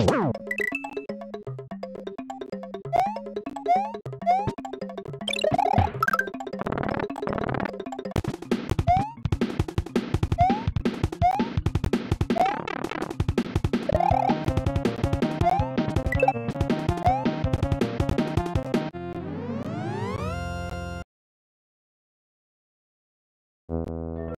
Wow. you